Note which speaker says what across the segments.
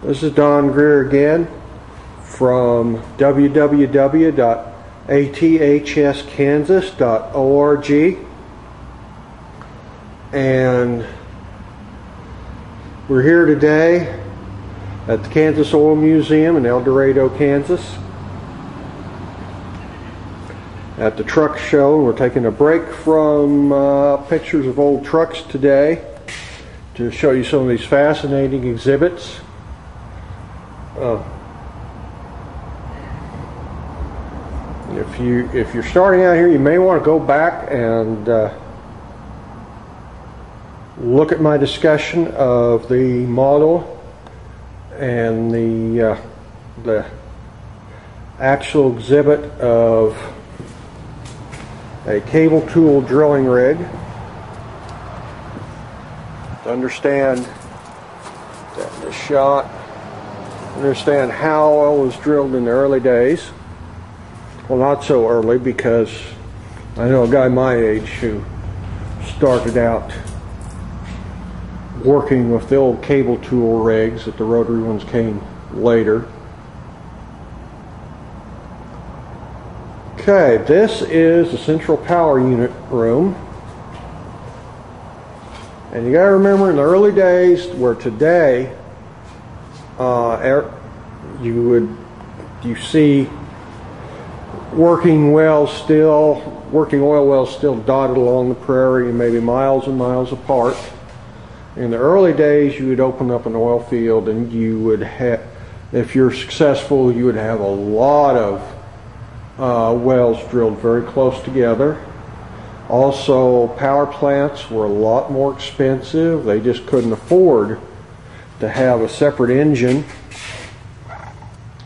Speaker 1: This is Don Greer again from www.athskansas.org and we're here today at the Kansas Oil Museum in El Dorado, Kansas at the truck show. We're taking a break from uh, pictures of old trucks today to show you some of these fascinating exhibits. Uh, if you if you're starting out here, you may want to go back and uh, look at my discussion of the model and the uh, the actual exhibit of a cable tool drilling rig to understand the shot, understand how oil was drilled in the early days. Well, not so early because I know a guy my age who started out working with the old cable tool rigs that the rotary ones came later. Okay, this is the central power unit room. And you got to remember in the early days where today uh, you would you see working wells still, working oil wells still dotted along the prairie maybe miles and miles apart. In the early days, you would open up an oil field and you would have, if you're successful, you would have a lot of uh, wells drilled very close together. Also, power plants were a lot more expensive. They just couldn't afford to have a separate engine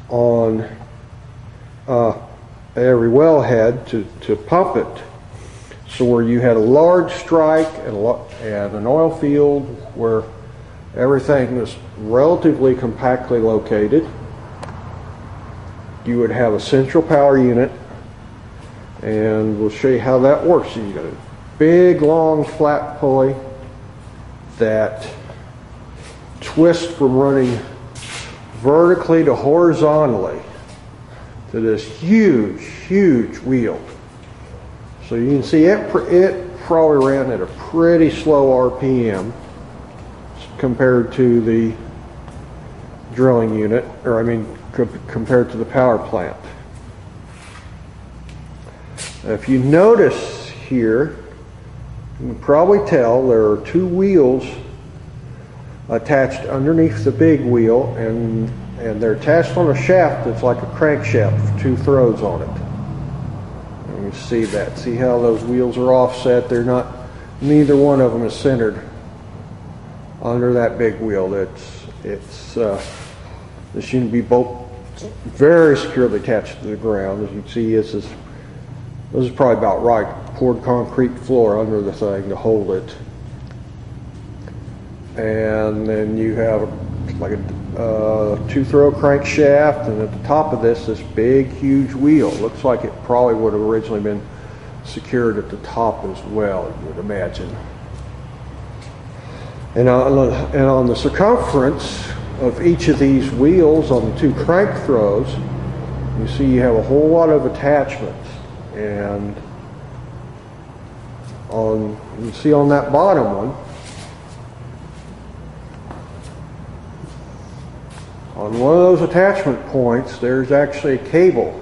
Speaker 1: on uh, every wellhead to, to pump it. So where you had a large strike and, lo- and an oil field where everything was relatively compactly located, you would have a central power unit and we'll show you how that works. You got a big long flat pulley that twists from running vertically to horizontally to this huge, huge wheel. So you can see it, it probably ran at a pretty slow RPM compared to the drilling unit, or I mean compared to the power plant. If you notice here, you can probably tell there are two wheels attached underneath the big wheel and and they're attached on a shaft that's like a crankshaft with two throws on it. And you see that. See how those wheels are offset? They're not, neither one of them is centered under that big wheel. That's, it's, uh, this unit be both very securely attached to the ground. As you can see, this is this is probably about right. Poured concrete floor under the thing to hold it. And then you have like a uh, two-throw crankshaft, and at the top of this, this big, huge wheel. Looks like it probably would have originally been secured at the top as well, you would imagine. And on, and on the circumference of each of these wheels on the two crank throws, you see you have a whole lot of attachments and on you see on that bottom one on one of those attachment points there's actually a cable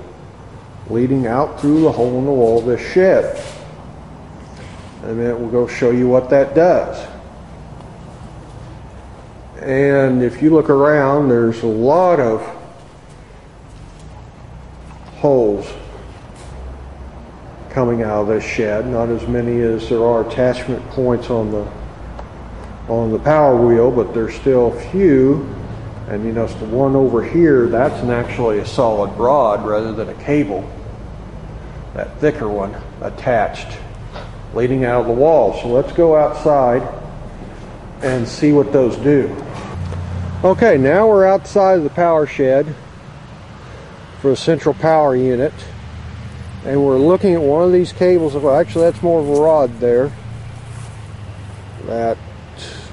Speaker 1: leading out through the hole in the wall of this shed and then we'll go show you what that does and if you look around there's a lot of holes coming out of this shed. Not as many as there are attachment points on the on the power wheel, but there's still few. And you notice the one over here, that's an actually a solid rod rather than a cable. That thicker one attached, leading out of the wall. So let's go outside and see what those do. Okay, now we're outside of the power shed for the central power unit and we're looking at one of these cables well actually that's more of a rod there that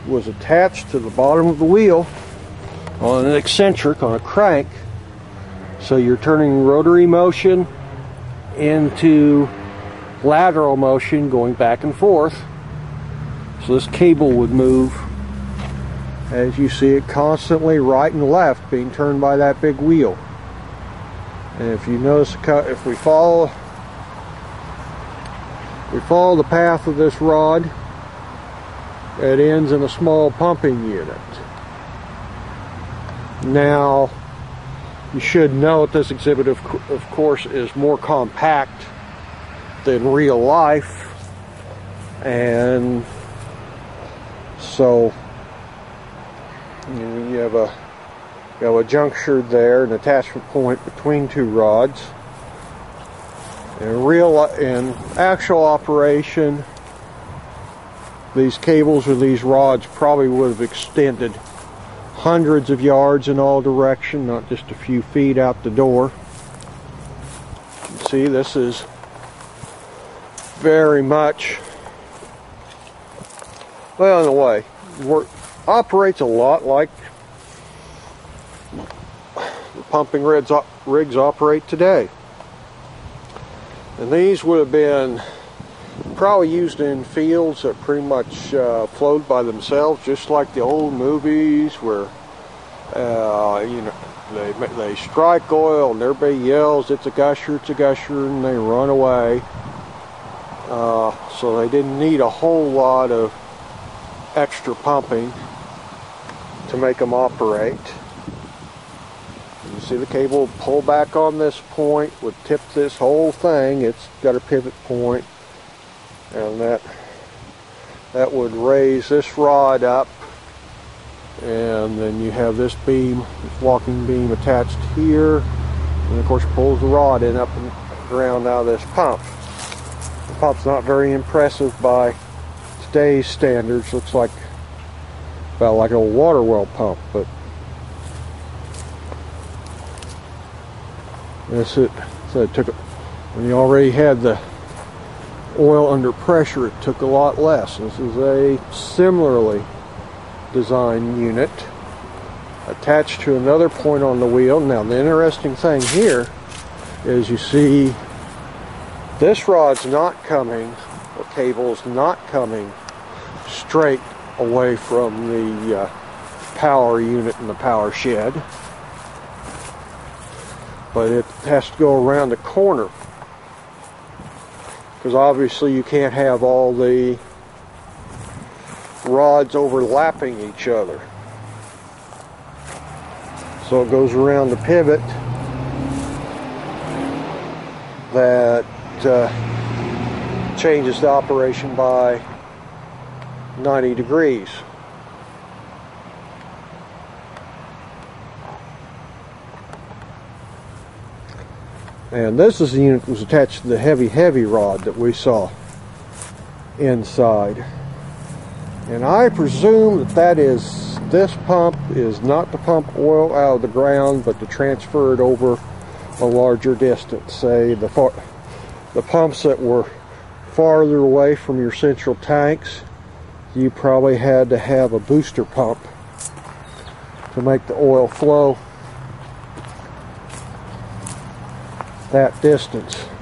Speaker 1: was attached to the bottom of the wheel on an eccentric, on a crank. So you're turning rotary motion into lateral motion going back and forth. So this cable would move as you see it constantly right and left being turned by that big wheel. And if you notice, if we follow, we follow the path of this rod, it ends in a small pumping unit. Now, you should note this exhibit, of, of course, is more compact than real life. And so you have a you have a juncture there, an attachment point between two rods. In real in actual operation, these cables or these rods probably would have extended hundreds of yards in all direction, not just a few feet out the door. see, this is very much, well, in a way, work, operates a lot like the pumping rigs, rigs operate today. And these would have been probably used in fields that pretty much uh, flowed by themselves, just like the old movies where uh, you know they they strike oil and everybody yells, "It's a gusher! It's a gusher!" and they run away. Uh, so they didn't need a whole lot of extra pumping to make them operate. You see the cable pull back on this point would tip this whole thing. It's got a pivot point and that that would raise this rod up and then you have this beam, this walking beam attached here and of course pulls the rod in up and around out of this pump. The pump's not very impressive by today's standards. Looks like about like a water well pump, but that's it. So it took when you already had the oil under pressure, it took a lot less. This is a similarly designed unit attached to another point on the wheel. Now, the interesting thing here is you see this rod's not coming, the cable's not coming straight away from the uh, power unit in the power shed. But it has to go around the corner because obviously you can't have all the rods overlapping each other. So it goes around the pivot that uh, changes the operation by 90 degrees. And this is the unit that was attached to the heavy, heavy rod that we saw inside. And I presume that that is, this pump is not to pump oil out of the ground, but to transfer it over a larger distance. Say the, far, the pumps that were farther away from your central tanks, you probably had to have a booster pump to make the oil flow that distance.